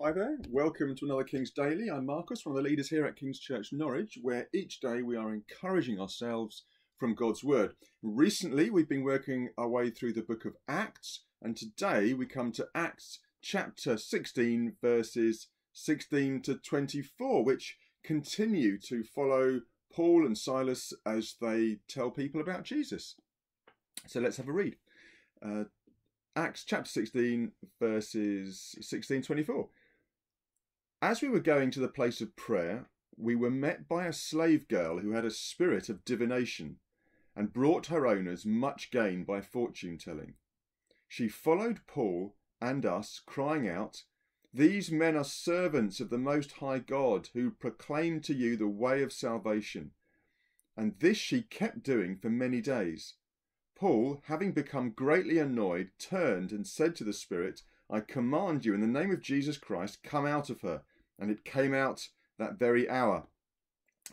Hi there. Welcome to another King's Daily. I'm Marcus, one of the leaders here at King's Church Norwich, where each day we are encouraging ourselves from God's Word. Recently, we've been working our way through the book of Acts, and today we come to Acts chapter 16, verses 16 to 24, which continue to follow Paul and Silas as they tell people about Jesus. So let's have a read. Uh, Acts chapter 16, verses 16 24. As we were going to the place of prayer, we were met by a slave girl who had a spirit of divination and brought her owners much gain by fortune telling. She followed Paul and us, crying out, These men are servants of the Most High God, who proclaim to you the way of salvation. And this she kept doing for many days. Paul, having become greatly annoyed, turned and said to the Spirit, I command you in the name of Jesus Christ, come out of her. And it came out that very hour.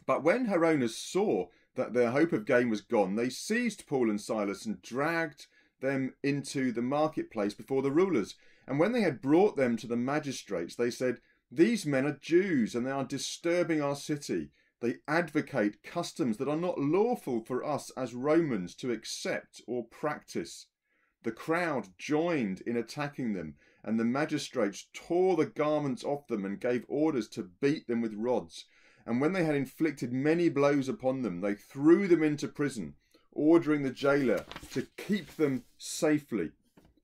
But when her owners saw that their hope of gain was gone, they seized Paul and Silas and dragged them into the marketplace before the rulers. And when they had brought them to the magistrates, they said, These men are Jews, and they are disturbing our city they advocate customs that are not lawful for us as Romans to accept or practice. The crowd joined in attacking them, and the magistrates tore the garments off them and gave orders to beat them with rods. And when they had inflicted many blows upon them, they threw them into prison, ordering the jailer to keep them safely.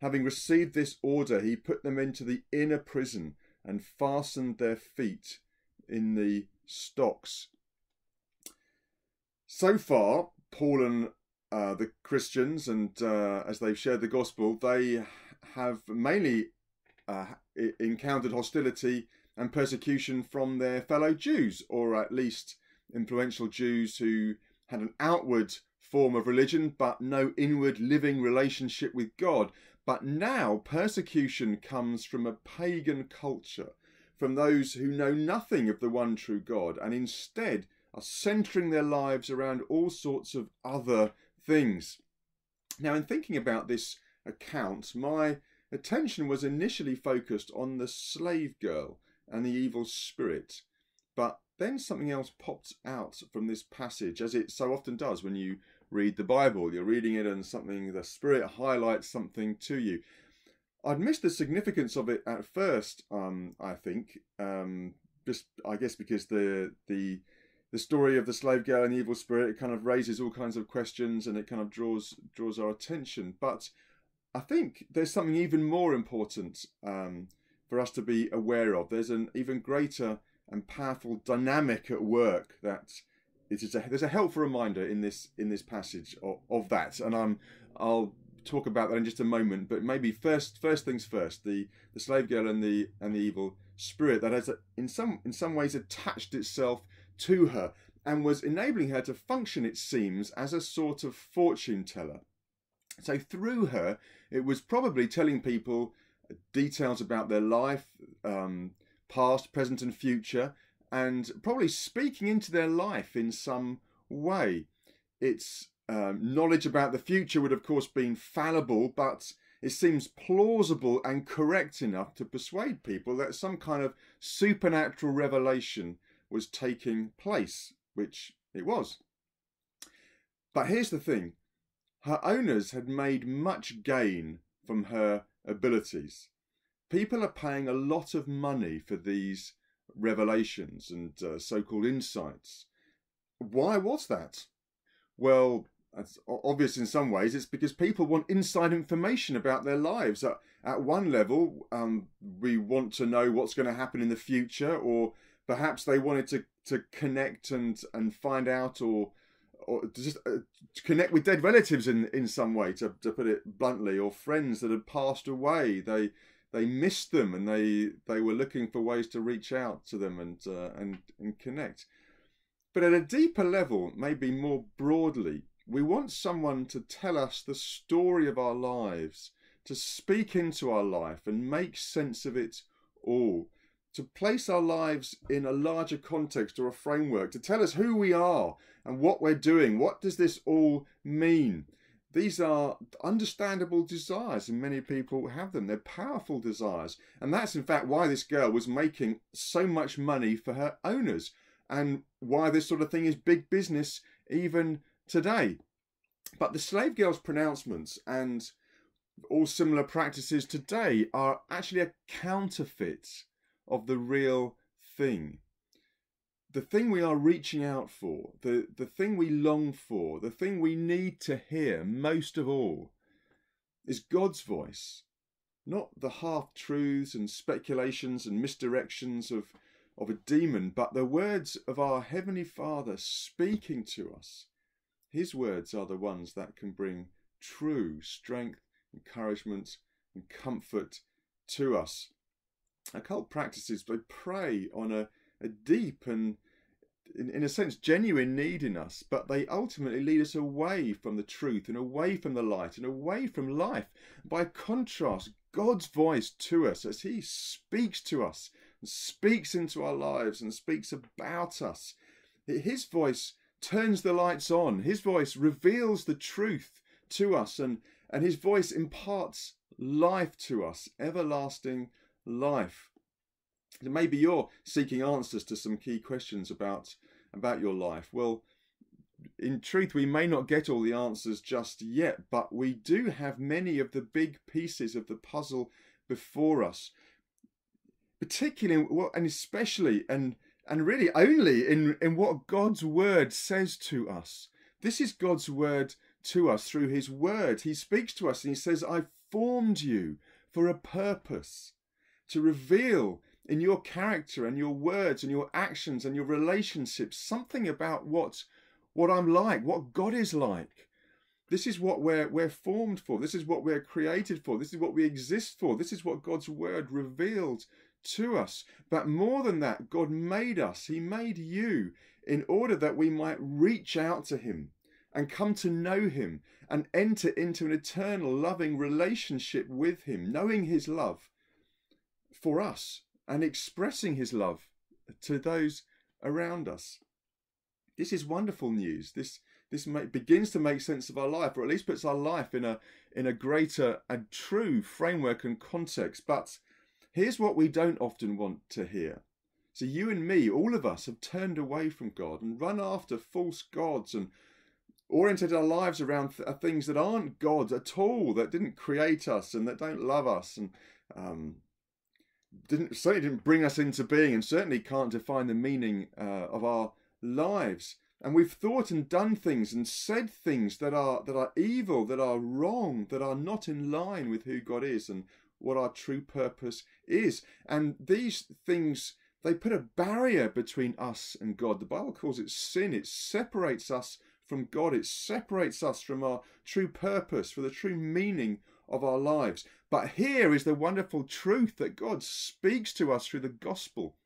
Having received this order, he put them into the inner prison and fastened their feet in the stocks so far, Paul and uh, the Christians, and uh, as they've shared the gospel, they have mainly uh, encountered hostility and persecution from their fellow Jews, or at least influential Jews who had an outward form of religion but no inward living relationship with God. But now persecution comes from a pagan culture, from those who know nothing of the one true God and instead are centering their lives around all sorts of other things. Now, in thinking about this account, my attention was initially focused on the slave girl and the evil spirit, but then something else popped out from this passage, as it so often does when you read the Bible. You're reading it and something, the Spirit highlights something to you. I'd missed the significance of it at first, um, I think, um, just I guess because the the the story of the slave girl and the evil spirit it kind of raises all kinds of questions and it kind of draws draws our attention. But I think there's something even more important um, for us to be aware of. There's an even greater and powerful dynamic at work that it is a, there's a helpful reminder in this in this passage of, of that, and I'm I'll talk about that in just a moment. But maybe first first things first, the the slave girl and the and the evil spirit that has in some in some ways attached itself to her and was enabling her to function, it seems, as a sort of fortune teller. So through her, it was probably telling people details about their life, um, past, present, and future, and probably speaking into their life in some way. Its um, knowledge about the future would, of course, be fallible, but it seems plausible and correct enough to persuade people that some kind of supernatural revelation was taking place, which it was. But here's the thing her owners had made much gain from her abilities. People are paying a lot of money for these revelations and uh, so called insights. Why was that? Well, it's obvious in some ways. It's because people want inside information about their lives. At, at one level, um, we want to know what's going to happen in the future, or perhaps they wanted to to connect and and find out or or just uh, connect with dead relatives in in some way to to put it bluntly or friends that had passed away. They they missed them and they they were looking for ways to reach out to them and uh, and and connect. But at a deeper level maybe more broadly we want someone to tell us the story of our lives to speak into our life and make sense of it all to place our lives in a larger context or a framework, to tell us who we are and what we're doing. What does this all mean? these are understandable desires, and many people have them. They're powerful desires. And that's, in fact, why this girl was making so much money for her owners, and why this sort of thing is big business even today. But the slave girl's pronouncements and all similar practices today are actually a counterfeit of the real thing the thing we are reaching out for, the, the thing we long for, the thing we need to hear most of all, is God's voice, not the half truths and speculations and misdirections of, of a demon, but the words of our Heavenly Father speaking to us. His words are the ones that can bring true strength, encouragement, and comfort to us. Occult practices, they prey on a, a deep and in, in a sense, genuine need in us, but they ultimately lead us away from the truth and away from the light and away from life. By contrast, God's voice to us as He speaks to us and speaks into our lives and speaks about us, His voice turns the lights on, His voice reveals the truth to us, and, and His voice imparts life to us, everlasting life. Maybe you're seeking answers to some key questions about about your life. Well, in truth, we may not get all the answers just yet, but we do have many of the big pieces of the puzzle before us. Particularly, well, and especially, and and really only in in what God's word says to us. This is God's word to us through His word. He speaks to us and He says, "I formed you for a purpose, to reveal in your character and your words and your actions and your relationships something about what what I'm like, what God is like. This is what we're we're formed for. This is what we're created for. This is what we exist for. This is what God's word revealed to us. But more than that, God made us. He made you in order that we might reach out to him and come to know him and enter into an eternal loving relationship with him, knowing his love for us and expressing his love to those around us. This is wonderful news. This this begins to make sense of our life, or at least puts our life in a in a greater and true framework and context. But here's what we don't often want to hear. So you and me, all of us, have turned away from God and run after false gods and oriented our lives around th- things that aren't God at all, that didn't create us and that don't love us, and um, didn't certainly didn't bring us into being, and certainly can't define the meaning uh, of our lives. And we've thought and done things and said things that are that are evil, that are wrong, that are not in line with who God is and what our true purpose is. And these things they put a barrier between us and God. The Bible calls it sin. It separates us from God. It separates us from our true purpose, for the true meaning of our lives. But here is the wonderful truth that God speaks to us through the gospel,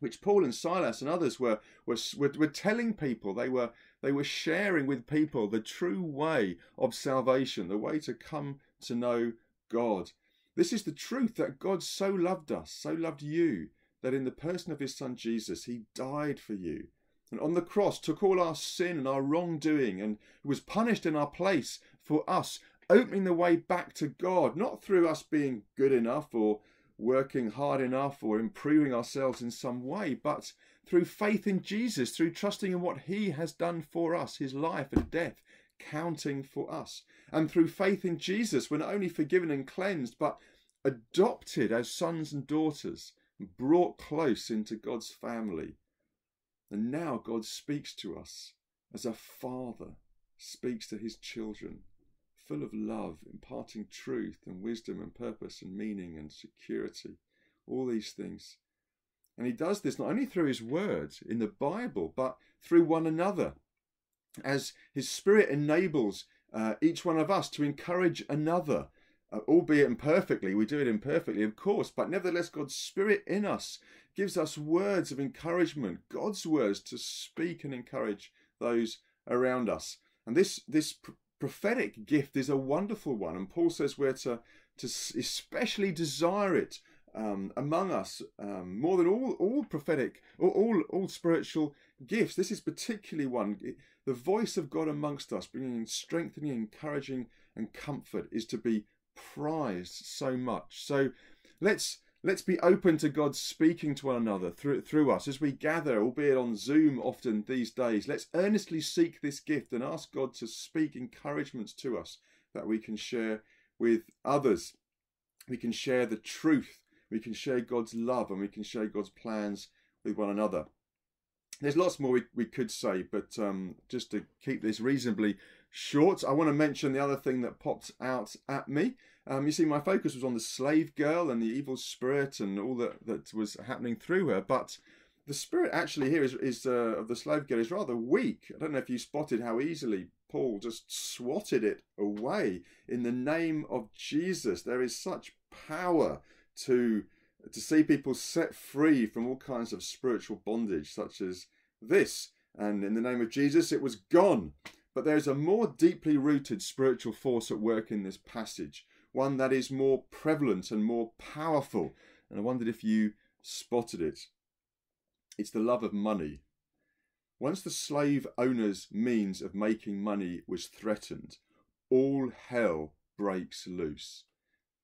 which Paul and Silas and others were, were, were, were telling people. They were, they were sharing with people the true way of salvation, the way to come to know God. This is the truth that God so loved us, so loved you, that in the person of his son Jesus, he died for you. And on the cross took all our sin and our wrongdoing and was punished in our place for us opening the way back to God, not through us being good enough or working hard enough or improving ourselves in some way, but through faith in Jesus, through trusting in what He has done for us, His life and death counting for us. And through faith in Jesus, we're not only forgiven and cleansed, but adopted as sons and daughters, brought close into God's family. And now God speaks to us as a father speaks to his children full of love, imparting truth and wisdom and purpose and meaning and security, all these things. And he does this not only through his words in the Bible, but through one another, as his spirit enables uh, each one of us to encourage another, uh, albeit imperfectly. We do it imperfectly, of course, but nevertheless, God's spirit in us gives us words of encouragement, God's words to speak and encourage those around us. And this this prophetic gift is a wonderful one, and Paul says we're to, to especially desire it um, among us um, more than all all prophetic or all all spiritual gifts. This is particularly one. The voice of God amongst us, bringing in strengthening, encouraging, and comfort, is to be prized so much. So let's let's be open to God speaking to one another through through us as we gather, albeit on Zoom often these days. Let's earnestly seek this gift and ask God to speak encouragements to us that we can share with others. We can share the truth. We can share God's love and we can share God's plans with one another. There's lots more we, we could say, but um, just to keep this reasonably short, I want to mention the other thing that popped out at me. Um, you see, my focus was on the slave girl and the evil spirit and all that, that was happening through her, but the spirit actually here is, is uh, of the slave girl is rather weak. I don't know if you spotted how easily Paul just swatted it away in the name of Jesus. There is such power to to see people set free from all kinds of spiritual bondage, such as this. And in the name of Jesus, it was gone. But there's a more deeply rooted spiritual force at work in this passage, one that is more prevalent and more powerful. And I wondered if you spotted it. It's the love of money. Once the slave owner's means of making money was threatened, all hell breaks loose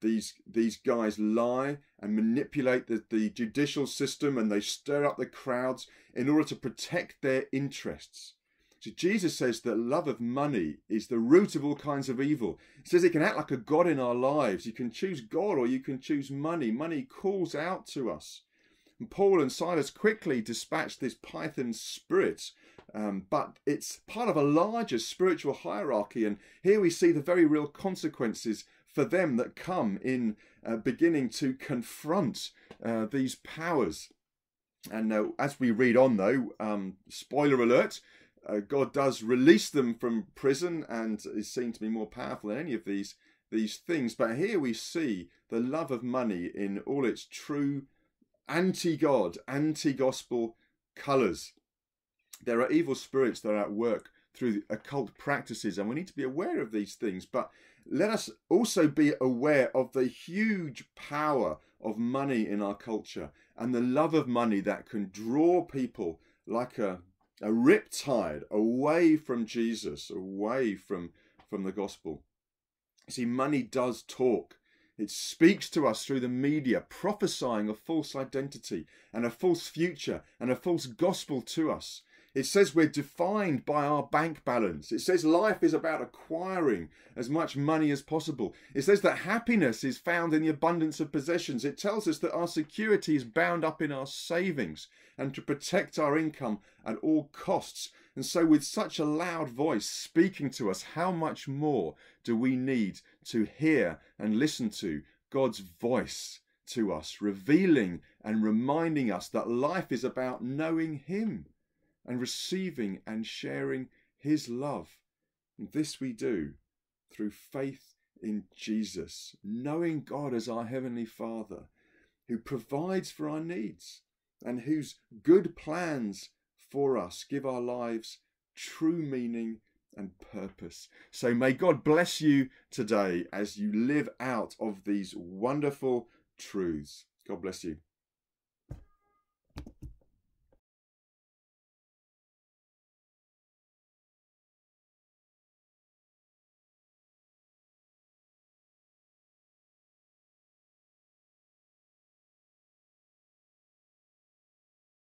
these these guys lie and manipulate the, the judicial system and they stir up the crowds in order to protect their interests. Jesus says that love of money is the root of all kinds of evil. He says it can act like a god in our lives. You can choose God or you can choose money. Money calls out to us. And Paul and Silas quickly dispatched this python spirit, um, but it's part of a larger spiritual hierarchy. And here we see the very real consequences for them that come in uh, beginning to confront uh, these powers. And uh, as we read on, though, um, spoiler alert, uh, God does release them from prison and is seen to be more powerful than any of these these things. But here we see the love of money in all its true anti-God, anti-gospel colours. There are evil spirits that are at work through occult practices, and we need to be aware of these things. But let us also be aware of the huge power of money in our culture and the love of money that can draw people like a, a riptide away from Jesus, away from, from the gospel. See, money does talk. It speaks to us through the media, prophesying a false identity and a false future and a false gospel to us. It says we're defined by our bank balance. It says life is about acquiring as much money as possible. It says that happiness is found in the abundance of possessions. It tells us that our security is bound up in our savings and to protect our income at all costs. And so, with such a loud voice speaking to us, how much more do we need to hear and listen to God's voice to us, revealing and reminding us that life is about knowing Him? And receiving and sharing His love. And this we do through faith in Jesus, knowing God as our Heavenly Father, who provides for our needs and whose good plans for us give our lives true meaning and purpose. So may God bless you today as you live out of these wonderful truths. God bless you.